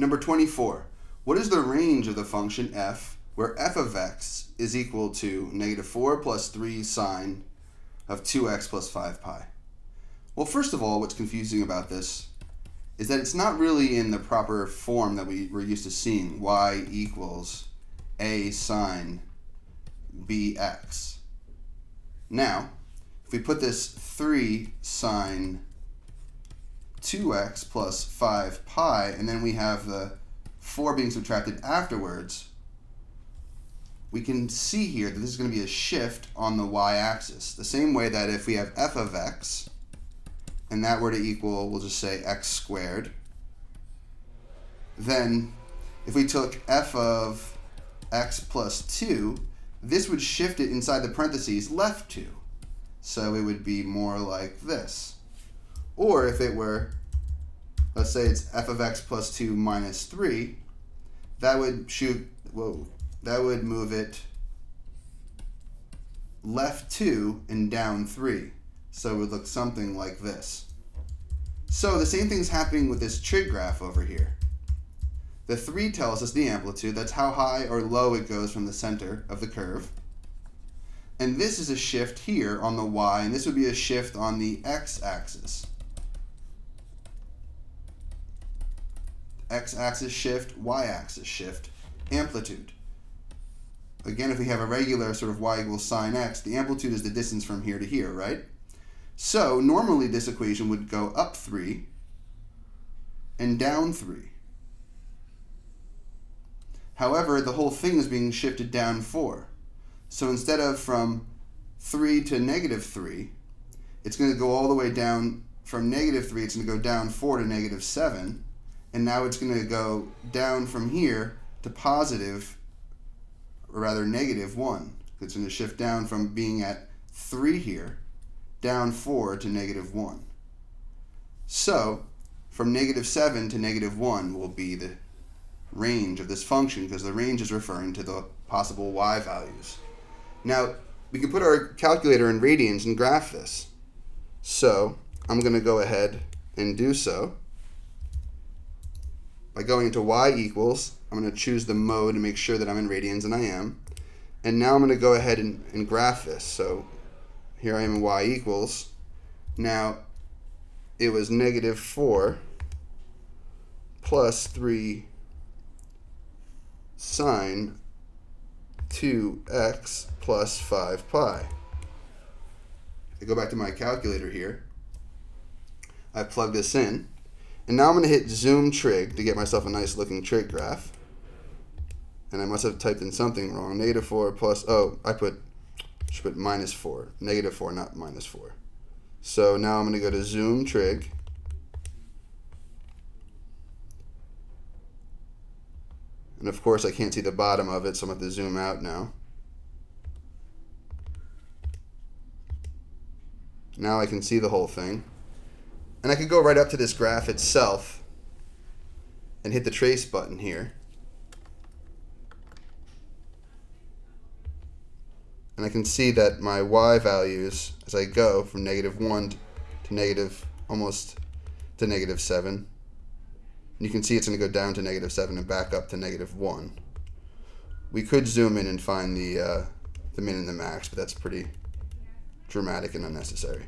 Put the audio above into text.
Number 24. What is the range of the function f where f of x is equal to negative 4 plus 3 sine of 2x plus 5 pi? Well, first of all, what's confusing about this is that it's not really in the proper form that we were used to seeing, y equals a sine bx. Now, if we put this 3 sine 2x plus 5 pi, and then we have the 4 being subtracted afterwards, we can see here that this is going to be a shift on the y-axis. The same way that if we have f of x, and that were to equal, we'll just say x squared, then if we took f of x plus 2, this would shift it inside the parentheses left 2. So it would be more like this. Or if it were, let's say it's f of x plus 2 minus 3, that would shoot, whoa, that would move it left 2 and down 3. So it would look something like this. So the same thing's happening with this trig graph over here. The 3 tells us the amplitude, that's how high or low it goes from the center of the curve. And this is a shift here on the y, and this would be a shift on the x-axis. X-axis shift, y-axis shift, amplitude. Again, if we have a regular sort of y equals sine x, the amplitude is the distance from here to here, right? So normally this equation would go up 3 and down 3. However, the whole thing is being shifted down 4. So instead of from 3 to negative 3, it's going to go all the way down from negative 3, it's going to go down 4 to negative 7. And now it's going to go down from here to positive, or rather negative 1. It's going to shift down from being at 3 here, down 4 to negative 1. So, from negative 7 to negative 1 will be the range of this function because the range is referring to the possible y values. Now, we can put our calculator in radians and graph this. So, I'm going to go ahead and do so. By going into y equals, I'm going to choose the mode to make sure that I'm in radians, and I am. And now I'm going to go ahead and, and graph this. So here I am in y equals. Now, it was negative 4 plus 3 sine 2x plus 5 pi. I go back to my calculator here. I plug this in. And now I'm going to hit zoom trig to get myself a nice looking trig graph. And I must have typed in something wrong. Negative 4 plus, oh, I put, should put minus 4. Negative 4, not minus 4. So now I'm going to go to zoom trig. And of course I can't see the bottom of it, so I'm going to have to zoom out now. Now I can see the whole thing. And I could go right up to this graph itself and hit the trace button here. And I can see that my y values, as I go from negative 1 to negative, almost to negative 7, you can see it's going to go down to negative 7 and back up to negative 1. We could zoom in and find the, uh, the min and the max, but that's pretty dramatic and unnecessary.